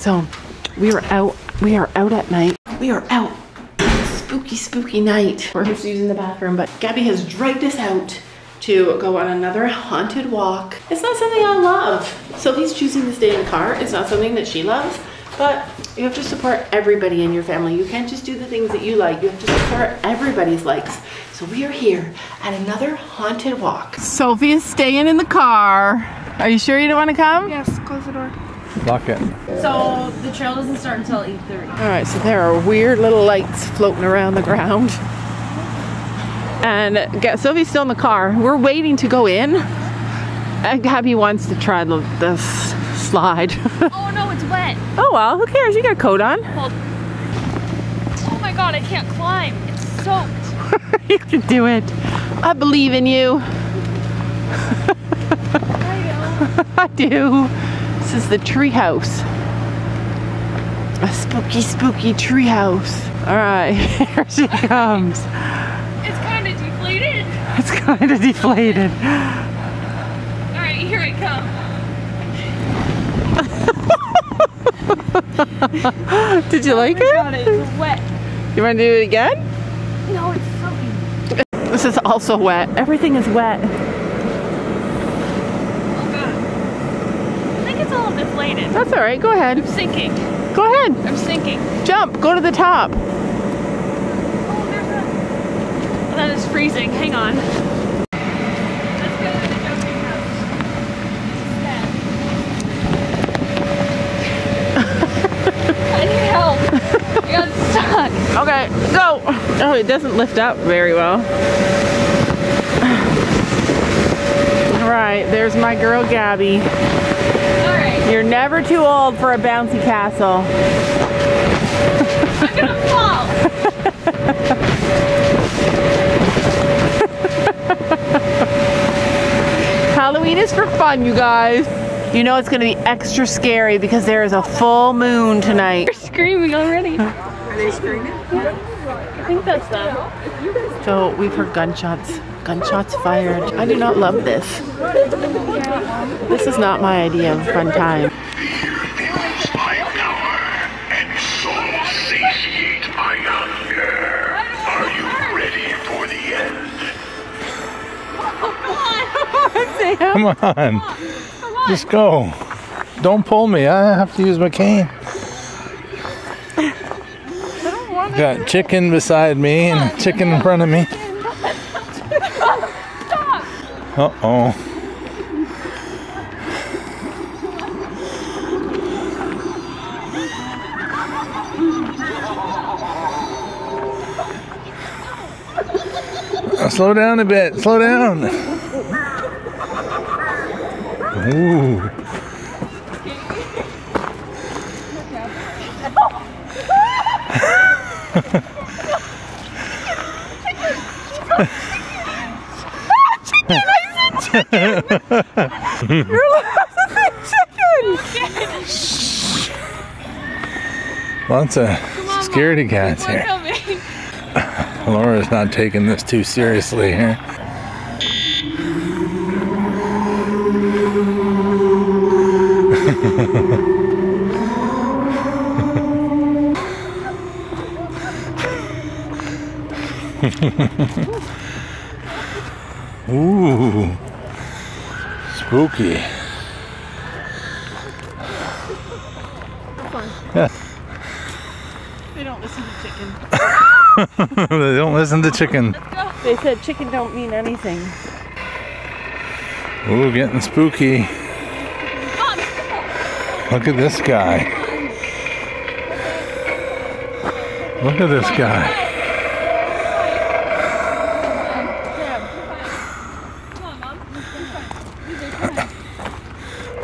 So we are out. We are out at night. We are out. Spooky, spooky night. We're just using the bathroom, but Gabby has dragged us out to go on another haunted walk. It's not something I love. Sophie's choosing to stay in the car. It's not something that she loves, but you have to support everybody in your family. You can't just do the things that you like. You have to support everybody's likes. So we are here at another haunted walk. Sophie is staying in the car. Are you sure you don't want to come? Yes, close the door. Lock it. So the trail doesn't start until 8.30. All right, so there are weird little lights floating around the ground. And Ga- Sophie's still in the car. We're waiting to go in. And Gabby wants to try the, this slide. Oh no, it's wet. oh well, who cares? You got a coat on. Hold. Oh my god, I can't climb. It's soaked. you can do it. I believe in you. I do. This is the tree house. A spooky, spooky tree house. All right, here she comes. It's kind of deflated. It's kind of deflated. All right, here I come. Did you like oh God, it? it's wet. You want to do it again? No, it's soaking. This is also wet. Everything is wet. Oh god. It's all deflated. That's all right. Go ahead. I'm sinking. Go ahead. I'm sinking. Jump. Go to the top. Oh, there's a. Oh, that is freezing. Hang on. Let's go to the jumping house. I need help. I got stuck. Okay, go. Oh, it doesn't lift up very well. All right, there's my girl Gabby. Never too old for a bouncy castle. I'm gonna fall. Halloween is for fun, you guys. You know it's gonna be extra scary because there is a full moon tonight. You're screaming already. Are they screaming? I think that's them. So we've heard gunshots. Gunshots fired. I do not love this. This is not my idea of fun time. The end? Come on. Just go. Don't pull me. I have to use my cane. Got chicken beside me and chicken in front of me. Uh oh. Slow down a bit. Slow down. Ooh. Lots of scaredy cats here. Laura's not taking this too seriously here. Spooky. They don't listen to chicken. they don't listen to chicken. They said chicken don't mean anything. Ooh, getting spooky. Look at this guy. Look at this guy.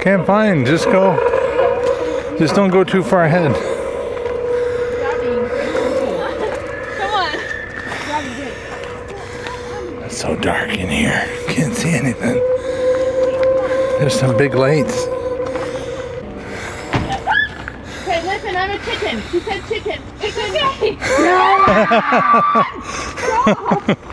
Can't find. Just go. Just don't go too far ahead. It's so dark in here. Can't see anything. There's some big lights. Hey, listen, I'm a chicken. She said chicken. It's okay.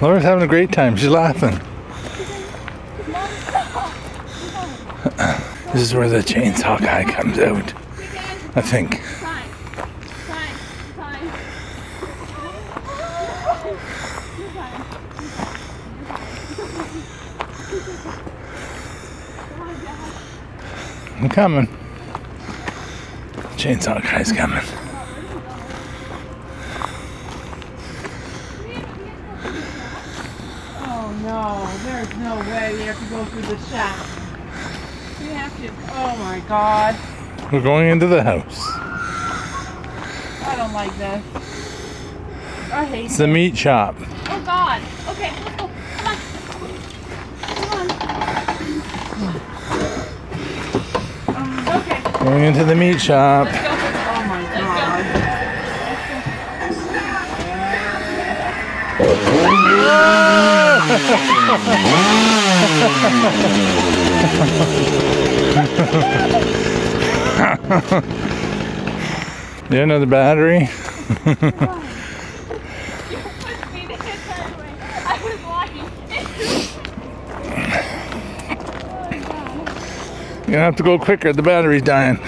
Laura's having a great time. She's laughing. This is where the chainsaw guy comes out. I think. I'm coming. Chainsaw guy's coming. Oh no, there's no way we have to go through the shack. We have to. Oh my god. We're going into the house. I don't like this. I hate It's the meat shop. Oh God. Okay, let's go. Come on. Come on. Okay. Going into the meat shop. Yeah, another battery. You're gonna have to go quicker. The battery's dying.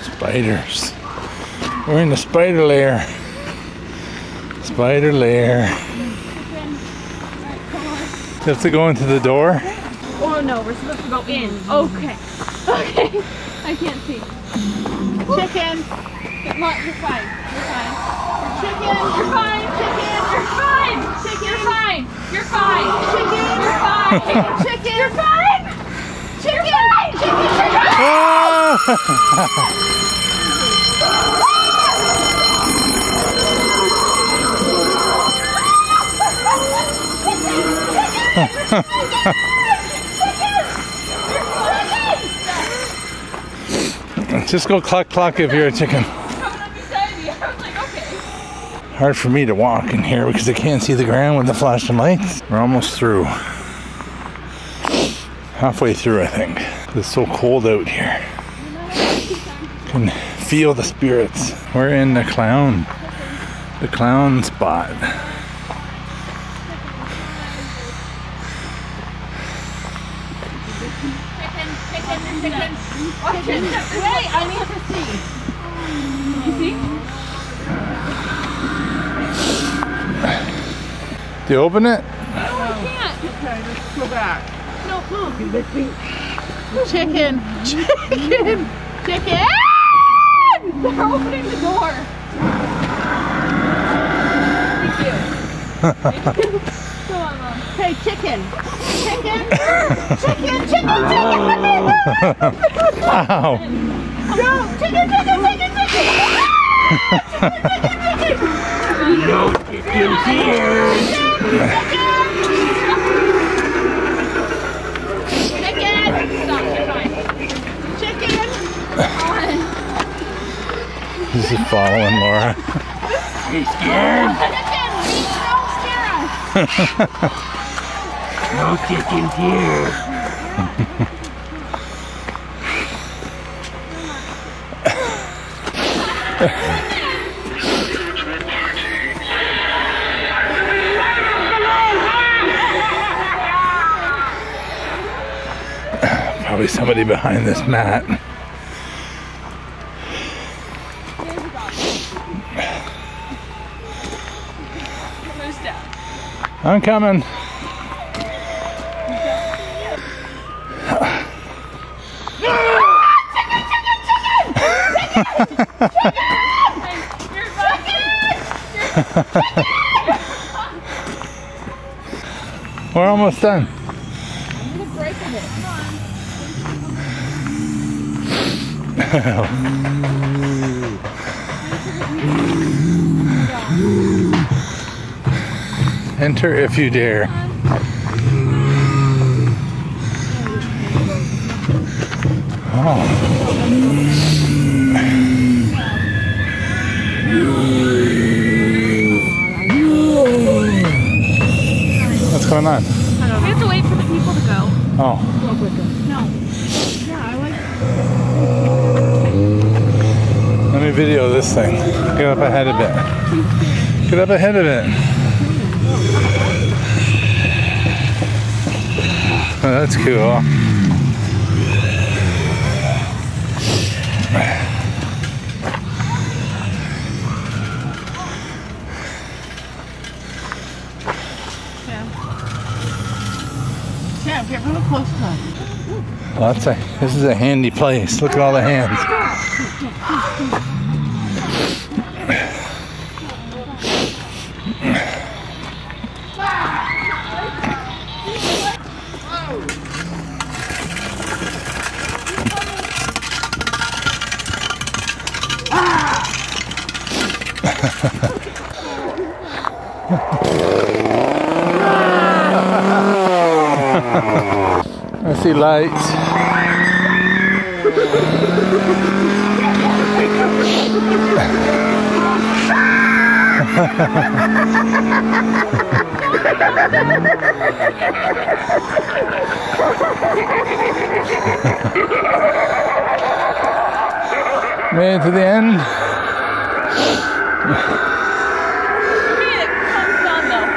Spiders. We're in the spider lair. Spider lair. You have to go into the door. Oh no, we're supposed to go in. Okay. Okay. I can't see. Chicken. You're fine. You're fine. Chicken. You're fine. Chicken. You're fine. Chicken. You're fine. You're fine. Chicken. You're fine. Chicken. You're fine. Chicken. Chicken. You're fine. Ah! Just go cluck cluck if you're a chicken. Hard for me to walk in here because I can't see the ground with the flashing lights. We're almost through. Halfway through, I think. It's so cold out here. Can feel the spirits. We're in the clown, the clown spot. Wait, I need to see. You see? Do you open it? No, I can't. Okay, let's go back. No, mom. Chicken. Chicken. Chicken. They're opening the door. Thank you. Go on, mom. Okay, chicken. Chicken. Chicken. Chicken. Chicken. Ow! Go. Chicken, chicken, chicken, chicken. Chicken. Stop. You're fine. Chicken. On. This is following Laura. He's scared. No chickens here. Probably somebody behind this mat. I'm coming. We're almost done. Enter if you dare. Oh. What's going on? We have to wait for the people to go. Oh. This thing. Get up ahead of it. Get up ahead of it. Oh, that's cool. Yeah, get real close to us. Well, that's a, this is a handy place. Look at all the hands. I see lights. Made to the end. Hey, it comes down though.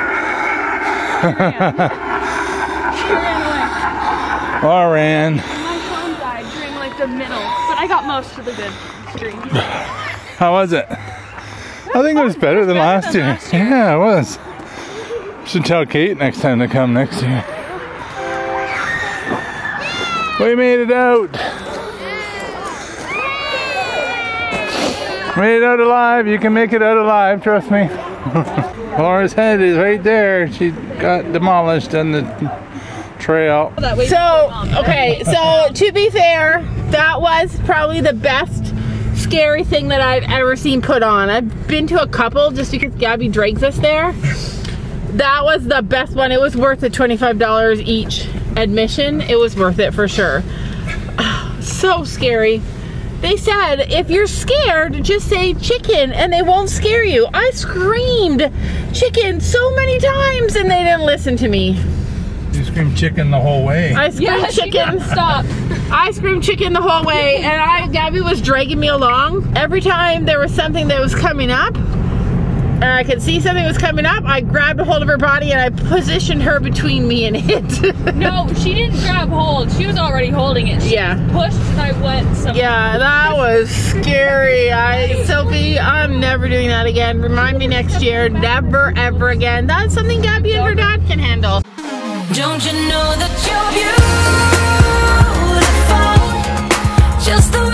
She ran away. Or ran. My phone died during like the middle, but I got most of the good streams. How was it? I think it was better than better last than year. last year. Yeah, it was. Should tell Kate next time to come next year. We made it out. Made it out alive. You can make it out alive, trust me. Laura's head is right there. She got demolished on the trail. So, okay, so to be fair, that was probably the best scary thing that I've ever seen put on. I've been to a couple just because Gabby drags us there. That was the best one. It was worth the $25 each admission. It was worth it for sure. So scary. They said if you're scared, just say chicken and they won't scare you. I screamed chicken so many times and they didn't listen to me. You screamed chicken the whole way. I screamed Yeah, chicken. didn't stop. I screamed chicken the whole way, and I Gabby was dragging me along. Every time there was something that was coming up, and I could see something was coming up. I grabbed a hold of her body and I positioned her between me and it. no, she didn't grab hold. She was already holding it. She yeah. pushed and I went somewhere. Yeah, that was scary. I, Sophie, I'm never doing that again. Remind me next year. Never, ever again. That's something Gabby and her dad can handle. Don't you know that you're beautiful? Just the